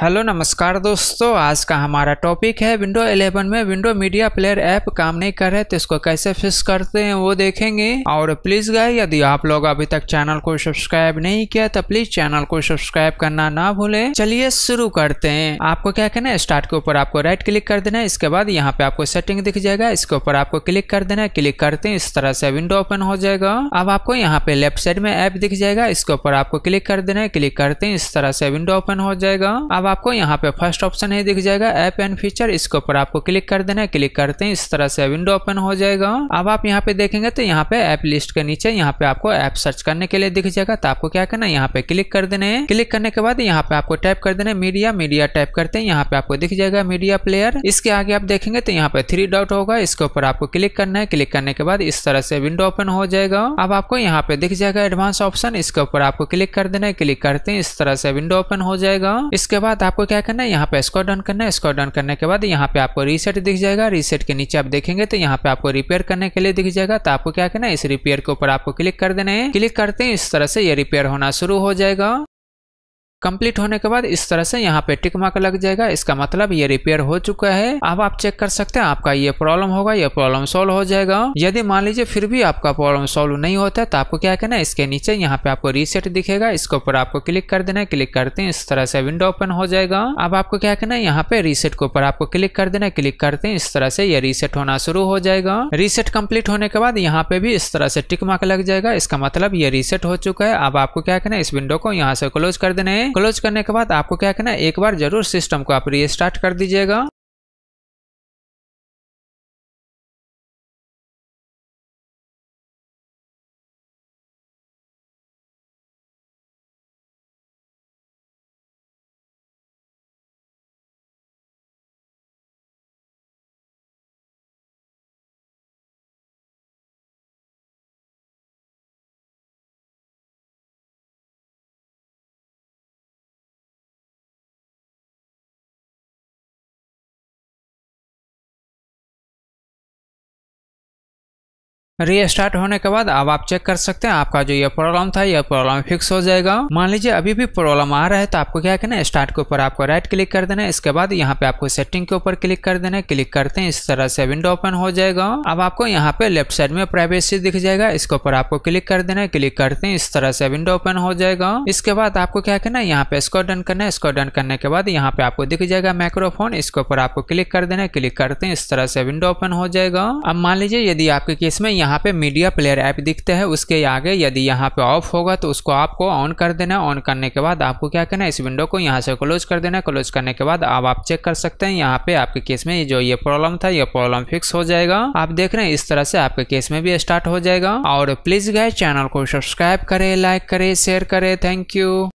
Hello, नमस्कार दोस्तों। आज का हमारा टॉपिक है विंडो 11 में विंडो मीडिया प्लेयर ऐप काम नहीं कर रहे तो इसको कैसे फिक्स करते हैं वो देखेंगे। और प्लीज़ गाय यदि आप लोग अभी तक चैनल को सब्सक्राइब नहीं किया तो प्लीज़ चैनल को सब्सक्राइब करना ना भूलें। चलिए शुरू करते हैं। आपको क्या करना है? स्टार्ट के ऊपर आपको राइट क्लिक कर देना है। इसके बाद यहाँ पे आपको सेटिंग दिख जाएगा। इसके ऊपर आपको क्लिक कर देना है। क्लिक करते हैं, इस तरह से विंडो ओपन हो जाएगा। अब आपको यहाँ पे लेफ़्ट साइड में ऐप दिख जाएगा। इसके ऊपर आपको क्लिक कर देना है। क्लिक करते हैं, इस तरह से विंडो ओपन हो जाएगा। अब आपको यहाँ पे फ़र्स्ट ऑप्शन है दिख जाएगा ऐप एंड फीचर इसके ऊपर आपको क्लिक कर देना है क्लिक करते हैं, इस तरह से विंडो ओपन हो जाएगा। अब आप यहाँ पे देखेंगे तो यहाँ पे ऐप लिस्ट के नीचे यहाँ पे आपको ऐप सर्च करने के लिए दिख जाएगा। तो आपको क्या करना है? यहाँ पे क्लिक कर देना है। क्लिक करने के बाद यहाँ पे आपको टाइप कर देना है मीडिया मीडिया टाइप करते हैं, यहाँ पे आपको दिख जाएगा मीडिया प्लेयर इसके आगे आप देखेंगे तो यहाँ पे थ्री डॉट होगा, इसके ऊपर आपको क्लिक करना है। क्लिक करने के बाद इस तरह से विंडो ओपन हो जाएगा। अब आपको यहाँ पे दिख जाएगा एडवांस ऑप्शन इसके ऊपर आपको क्लिक कर देना है। क्लिक करते हैं, इस तरह से विंडो ओपन हो जाएगा। इसके बाद आपको क्या करना है? यहाँ पे इसको डन करना है। इसको डन करने के बाद यहाँ पे आपको रीसेट दिख जाएगा। रीसेट के नीचे आप देखेंगे तो यहाँ पे आपको रिपेयर करने के लिए दिख जाएगा। तो आपको क्या करना है? इस रिपेयर के ऊपर आपको क्लिक कर देना है। क्लिक करते हैं इस तरह से ये रिपेयर होना शुरू हो जाएगा। कंप्लीट होने के बाद इस तरह से यहाँ पे टिक मार्क लग जाएगा। इसका मतलब ये रिपेयर हो चुका है। अब आप चेक कर सकते हैं, आपका ये प्रॉब्लम होगा, ये प्रॉब्लम सॉल्व हो जाएगा। यदि मान लीजिए फिर भी आपका प्रॉब्लम सॉल्व नहीं होता है तो आपको क्या करना है? इसके नीचे यहाँ पे आपको रीसेट दिखेगा। इसके ऊपर आपको क्लिक कर देना है। क्लिक करते हैं, इस तरह से विंडो ओपन हो जाएगा। अब आपको क्या करना है? यहाँ पे रीसेट के ऊपर आपको क्लिक कर देना है। क्लिक करते हैं, इस तरह से ये रीसेट होना शुरू हो जाएगा। रीसेट कंप्लीट होने के बाद यहाँ पे भी इस तरह से टिक मार्क लग जाएगा। इसका मतलब ये रीसेट हो चुका है। अब आपको क्या करना है? इस विंडो को यहाँ से क्लोज कर देना है। क्लोज करने के बाद आपको क्या करना है? एक बार ज़रूर सिस्टम को आप रिस्टार्ट कर दीजिएगा। रीस्टार्ट होने के बाद अब आप चेक कर सकते हैं आपका जो ये प्रॉब्लम था यह प्रॉब्लम फिक्स हो जाएगा। मान लीजिए अभी भी प्रॉब्लम आ रहा है तो आपको क्या करना है? स्टार्ट के ऊपर आपको राइट क्लिक कर देना है। इसके बाद यहाँ पे आपको सेटिंग के ऊपर क्लिक कर देना है। क्लिक करते हैं, इस तरह से विंडो ओपन हो जाएगा। अब आपको यहाँ पे लेफ़्ट साइड में प्राइवेसी दिख जाएगा। इसके ऊपर आपको क्लिक कर देना है। क्लिक करते हैं, इस तरह से विंडो ओपन हो जाएगा। इसके बाद आपको क्या करना है? यहाँ पे इसको डन करना है। इसको डन करने के बाद यहाँ पे आपको दिख जाएगा माइक्रोफोन इसके ऊपर आपको क्लिक कर देना है। क्लिक करते हैं, इस तरह से विंडो ओपन हो जाएगा। अब मान लीजिए यदि आपके केस में यहाँ पे मीडिया प्लेयर प्लेयर ऐप दिखते हैं, उसके आगे यदि यहाँ पे ऑफ़ होगा तो उसको आपको ऑन कर देना ऑन करने के बाद आपको क्या करना है? इस विंडो को यहाँ से क्लोज कर देना क्लोज करने के बाद अब आप चेक कर सकते हैं, यहाँ पे आपके केस में जो ये प्रॉब्लम था, ये प्रॉब्लम फिक्स हो जाएगा। आप देख रहे हैं, इस तरह से आपके केस में भी स्टार्ट हो जाएगा। और प्लीज़ गए चैनल को सब्सक्राइब करे लाइक करे शेयर करे। Thank you